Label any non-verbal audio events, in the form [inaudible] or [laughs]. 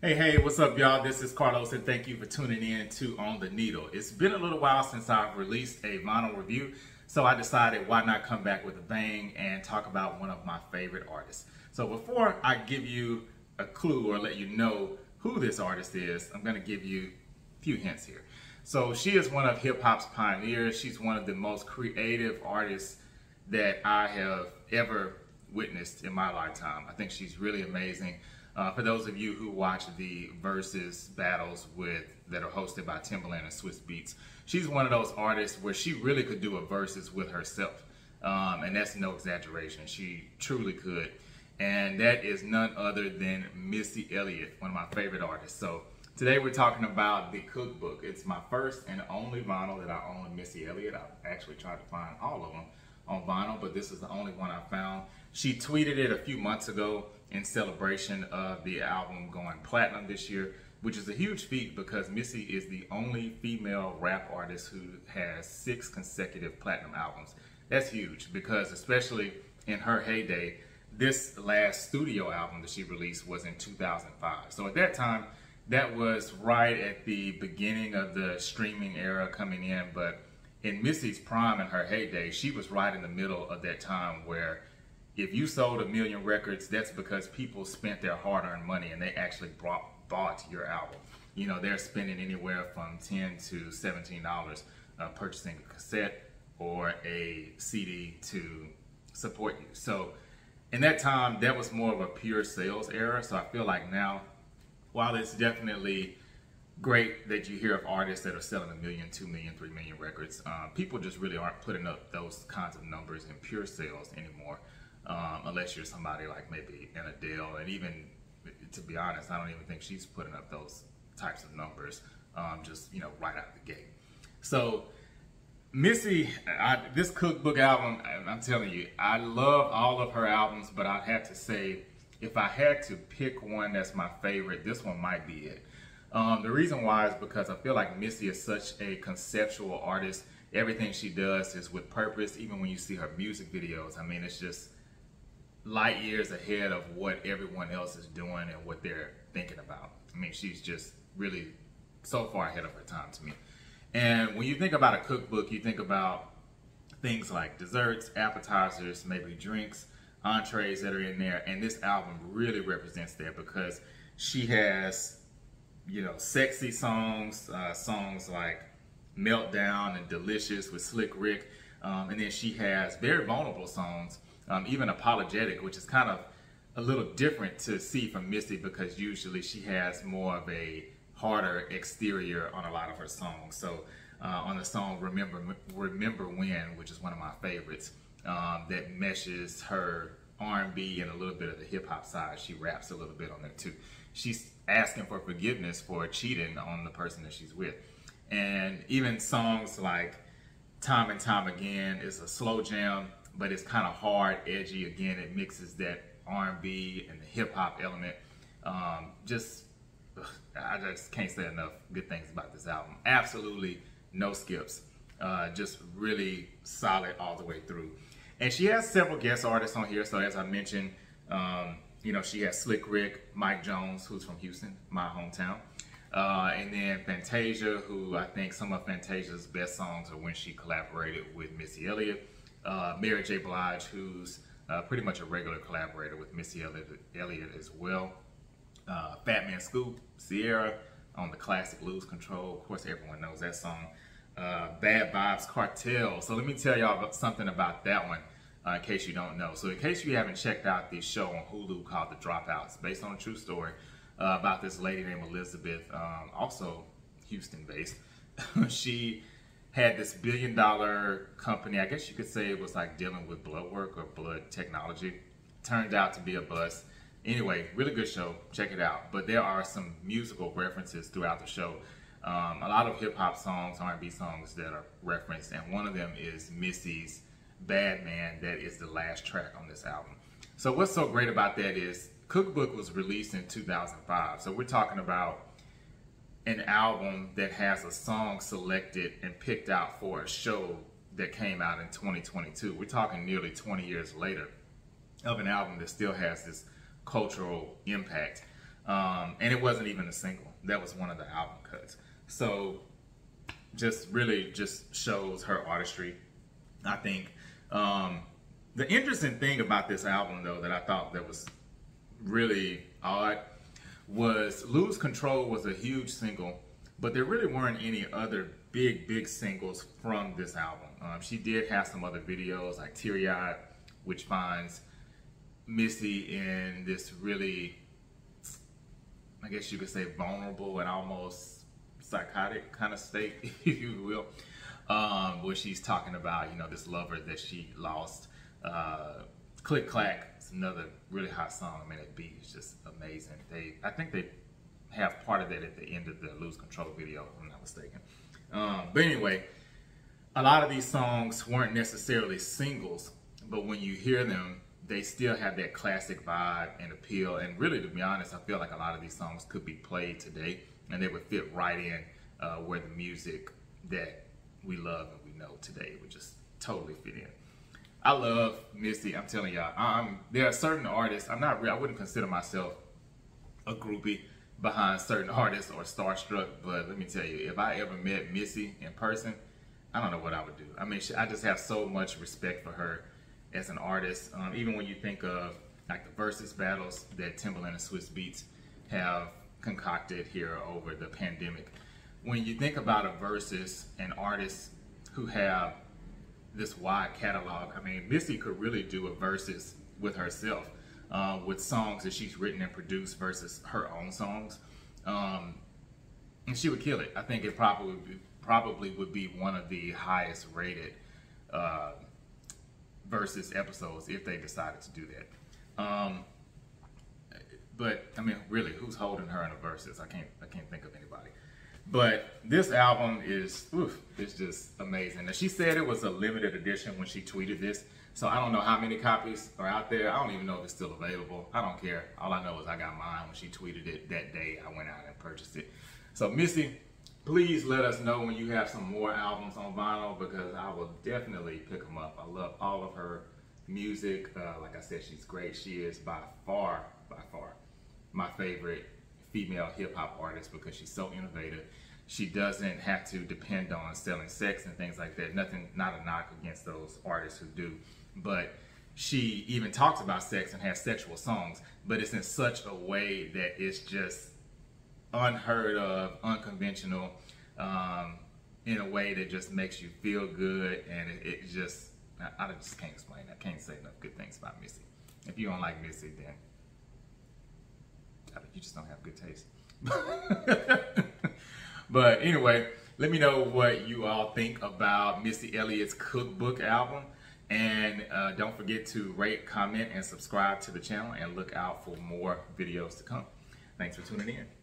Hey, hey, what's up, y'all? This is Carlos, and thank you for tuning in to On the Needle. It's been a little while since I've released a vinyl review, so I decided why not come back with a bang and talk about one of my favorite artists. So before I give you a clue or let you know who this artist is, I'm going to give you a few hints here. So she is one of hip hop's pioneers. She's one of the most creative artists that I have ever witnessed in my lifetime. I think she's really amazing. Uh, for those of you who watch the versus battles with that are hosted by Timbaland and Swizz Beatz, she's one of those artists where she really could do a versus with herself, um, and that's no exaggeration. She truly could, and that is none other than Missy Elliott, one of my favorite artists. So today we're talking about the Cookbook. It's my first and only vinyl that I own of Missy Elliott. I actually tried to find all of them on vinyl, but this is the only one I found. She tweeted it a few months ago in celebration of the album going platinum this year, which is a huge feat because Missy is the only female rap artist who has six consecutive platinum albums. That's huge because, especially in her heyday, this last studio album that she released was in 2005. So at that time, that was right at the beginning of the streaming era coming in. But in Missy's prime and her heyday, she was right in the middle of that time where if you sold a million records, that's because people spent their hard-earned money and they actually brought, bought your album. You know, they're spending anywhere from ten to seventeen dollars uh, purchasing a cassette or a CD to support you. So, in that time, that was more of a pure sales era. So I feel like now, while it's definitely great that you hear of artists that are selling a million, two million, three million records, uh, people just really aren't putting up those kinds of numbers in pure sales anymore um, unless you're somebody like maybe an Adele. And even, to be honest, I don't even think she's putting up those types of numbers um, just, you know, right out the gate. So, Missy, I, this cookbook album, I'm telling you, I love all of her albums, but I have to say, if I had to pick one that's my favorite, this one might be it. Um, the reason why is because I feel like Missy is such a conceptual artist. Everything she does is with purpose. Even when you see her music videos, I mean, it's just light years ahead of what everyone else is doing and what they're thinking about. I mean, she's just really so far ahead of her time to me. And when you think about a cookbook, you think about things like desserts, appetizers, maybe drinks, entrees that are in there. And this album really represents that because she has, you know, sexy songs, uh, songs like Meltdown and Delicious with Slick Rick. Um, and then she has very vulnerable songs um, even apologetic, which is kind of a little different to see from Missy because usually she has more of a harder exterior on a lot of her songs. So uh, on the song "Remember Remember When," which is one of my favorites, um, that meshes her R&B and a little bit of the hip hop side. She raps a little bit on there too. She's asking for forgiveness for cheating on the person that she's with, and even songs like "Time and Time Again" is a slow jam but it's kind of hard, edgy. Again, it mixes that R&B and the hip hop element. Um, just, ugh, I just can't say enough good things about this album. Absolutely no skips. Uh, just really solid all the way through. And she has several guest artists on here. So as I mentioned, um, you know, she has Slick Rick, Mike Jones, who's from Houston, my hometown. Uh, and then Fantasia, who I think some of Fantasia's best songs are when she collaborated with Missy Elliott uh, Mary J. Blige, who's uh, pretty much a regular collaborator with Missy Elliott, as well. Uh, Fatman Scoop, Ciara on the classic Lose Control. Of course, everyone knows that song. Uh, Bad Vybz Kartel. So let me tell y'all something about that one. Uh, in case you don't know. So in case you haven't checked out this show on Hulu called The Dropouts, based on a true story uh, about this lady named Elizabeth, um, also Houston based. [laughs] she had this billion dollar company. I guess you could say it was like dealing with blood work or blood technology. Turned out to be a bust. Anyway, really good show. Check it out. But there are some musical references throughout the show. Um, a lot of hip hop songs, R&B songs that are referenced, and one of them is Missy's "Bad Man." That is the last track on this album. So what's so great about that is Cookbook was released in 2005. So we're talking about an album that has a song selected and picked out for a show that came out in 2022. We're talking nearly 20 years later of an album that still has this cultural impact. Um, and it wasn't even a single. That was one of the album cuts. So just really just shows her artistry. I think um, the interesting thing about this album, though, that I thought that was really odd was "Lose Control" was a huge single, but there really weren't any other big, big singles from this album. Um, she did have some other videos like "Teary Eyed," which finds Missy in this really, I guess you could say, vulnerable and almost psychotic kind of state, [laughs] if you will, um, where she's talking about, you know, this lover that she lost. Uh, Click Clack, it's another really hot song. I mean, that beat is just amazing. They, I think they have part of that at the end of the Lose Control video, if I'm not mistaken. Um, but anyway, a lot of these songs weren't necessarily singles, but when you hear them, they still have that classic vibe and appeal. And really, to be honest, I feel like a lot of these songs could be played today and they would fit right in uh, where the music that we love and we know today would just totally fit in. I love Missy. I'm telling y'all, there are certain artists. I'm not. I wouldn't consider myself a groupie behind certain artists or starstruck. But let me tell you, if I ever met Missy in person, I don't know what I would do. I mean, I just have so much respect for her as an artist. Um, even when you think of like the versus battles that Timbaland and Swizz Beatz have concocted here over the pandemic. When you think about a versus and artists who have this wide catalog, I mean, Missy could really do a versus with herself, uh, with songs that she's written and produced versus her own songs. Um, and she would kill it. I think it probably would be, probably would be one of the highest rated uh, versus episodes if they decided to do that. Um, but I mean, really, who's holding her in a verses? I can't I can't think of anybody. But this album is oof, it's just amazing. Now she said it was a limited edition when she tweeted this. So I don't know how many copies are out there. I don't even know if it's still available. I don't care. All I know is I got mine when she tweeted it that day. I went out and purchased it. So Missy, please let us know when you have some more albums on vinyl because I will definitely pick them up. I love all of her music. Uh, like I said, she's great. She is by far, by far, my favorite female hip hop artist because she's so innovative. She doesn't have to depend on selling sex and things like that. Nothing, not a knock against those artists who do, but she even talks about sex and has sexual songs, but it's in such a way that it's just unheard of, unconventional, um, in a way that just makes you feel good, and it, it just I, I just can't explain. I can't say enough good things about Missy. If you don't like Missy, then you just don't have good taste. [laughs] but anyway, let me know what you all think about Missy Elliott's cookbook album. And uh, don't forget to rate, comment, and subscribe to the channel and look out for more videos to come. Thanks for tuning in.